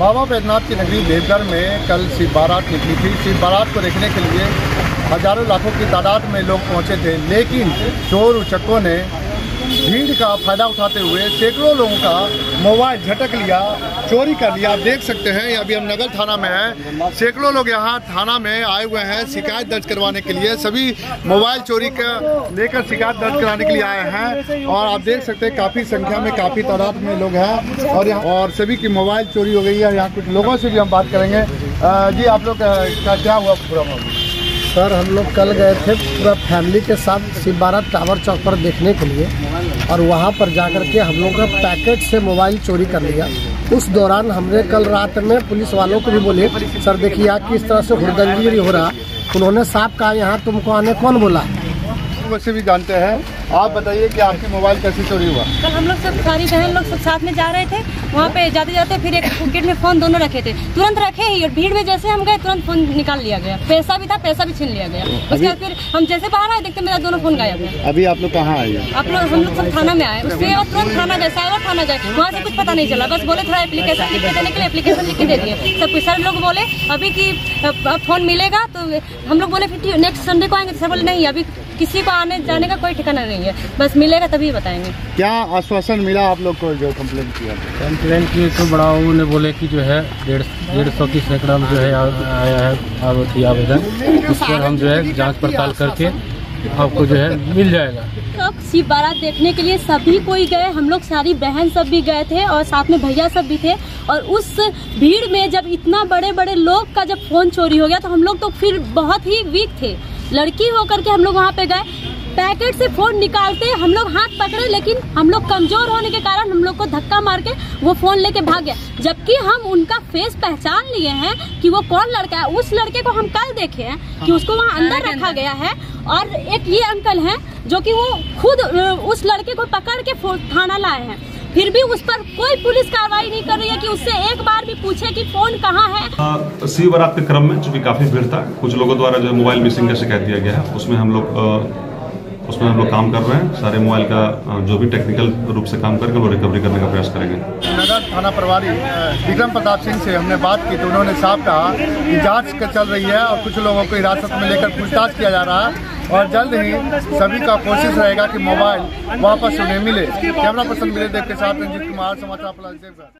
बाबा बैद्यनाथ की नगरी देवघर में कल शिव बारात निकली थी। शिव बारात को देखने के लिए हज़ारों लाखों की तादाद में लोग पहुँचे थे, लेकिन चोर उचक्कों ने भीड़ का फ़ायदा उठाते हुए सैकड़ों लोगों का मोबाइल झटक लिया, चोरी कर लिया। आप देख सकते हैं अभी हम नगर थाना में हैं। सैकड़ों लोग यहाँ थाना में आए हुए हैं शिकायत दर्ज करवाने के लिए। सभी मोबाइल चोरी का लेकर शिकायत दर्ज कराने के लिए आए हैं। और आप देख सकते हैं, काफ़ी संख्या में, काफ़ी तादाद में लोग हैं। और यहाँ और सभी की मोबाइल चोरी हो गई है। यहाँ कुछ लोगों से भी हम बात करेंगे। जी, आप लोग का क्या हुआ पूरा मामला? सर, हम लोग कल गए थे पूरा फैमिली के साथ शिव टावर चौक पर देखने के लिए और वहाँ पर जाकर के हम लोग का पैकेट से मोबाइल चोरी कर लिया। उस दौरान हमने कल रात में पुलिस वालों को भी बोले, सर, देखिए आप किस तरह से हुड़दंगी हो रहा। उन्होंने साफ़ कहा, यहाँ तुमको आने कौन बोला? वैसे भी जानते हैं। आप बताइए कि आपकी मोबाइल कैसे चोरी हुआ? कल हम लोग सब सारी बहन लोग सब साथ में जा रहे थे वहाँ पे जाते जाते फिर एक पॉकेट में फ़ोन दोनों रखे थे। तुरंत रखे ही और भीड़ में जैसे हम गए तुरंत फ़ोन निकाल लिया गया। पैसा भी था पैसा भी छीन लिया गया। उसके बाद फिर हम जैसे बाहर आए देखते मेरा दोनों फ़ोन गायब है। अभी आप लोग कहाँ आए? आप लोग हम लोग सब थाना में आए। उसके बाद तुरंत थाना गए सागर थाना गए। वहाँ से कुछ पता नहीं चला। बस बोले थोड़ा एप्लीकेशन लिख के देने के लिए एप्लीकेशन लिख के दे दिए। सब कुछ सर लोग बोले अभी की फ़ोन मिलेगा तो हम लोग बोले फिर नेक्स्ट संडे को आएँगे तो सर बोले नहीं अभी किसी को आने जाने का कोई ठिकाना नहीं है। बस मिलेगा तभी बताएँगे। क्या आश्वासन मिला आप लोग को जो कम्प्लेन किया? कंप्लेन किए तो बड़ाओं ने बोले कि जो है डेढ़ डेढ़ सौ की सैकड़ा में जो है आया है आरोपी आवेदन। उस पर हम जो है जाँच पड़ताल करके आपको जो है मिल जाएगा। अब शिव बारात देखने के लिए सभी कोई गए हम लोग सारी बहन सब भी गए थे और साथ में भैया सब भी थे। और उस भीड़ में जब इतना बड़े बड़े लोग का जब फ़ोन चोरी हो गया तो हम लोग तो फिर बहुत ही वीक थे। लड़की होकर के हम लोग वहाँ पे गए। पैकेट से फ़ोन निकालते हम लोग हाथ पकड़े लेकिन हम लोग कमज़ोर होने के कारण हम लोग को धक्का मार के वो फ़ोन लेके भाग गया। जबकि हम उनका फेस पहचान लिए हैं कि वो कौन लड़का है। उस लड़के को हम कल देखे हैं कि उसको वहाँ अंदर रखा गया है और एक ये अंकल हैं जो कि वो खुद उस लड़के को पकड़ के थाना लाए हैं। फिर भी उस पर कोई पुलिस कार्रवाई नहीं कर रही है कि उससे एक बार भी पूछे कि फ़ोन कहाँ है। सी बारात के क्रम में चूँकि काफ़ी भीड़ था कुछ लोगों द्वारा जो मोबाइल मिसिंग का शिकायत दिया गया है। उसमें हम लोग उसमें हम लोग काम कर रहे हैं। सारे मोबाइल का जो भी टेक्निकल रूप से काम करके वो रिकवरी करने का प्रयास करेंगे। नगर थाना प्रभारी विक्रम प्रताप सिंह से हमने बात की तो उन्होंने साफ़ कहा कि जाँच चल रही है और कुछ लोगों को हिरासत में लेकर पूछताछ किया जा रहा है। और जल्द ही सभी का कोशिश रहेगा कि मोबाइल वापस उन्हें मिले। कैमरा पर्सन मिले देव के साथ रंजीत कुमार, समाचार प्लस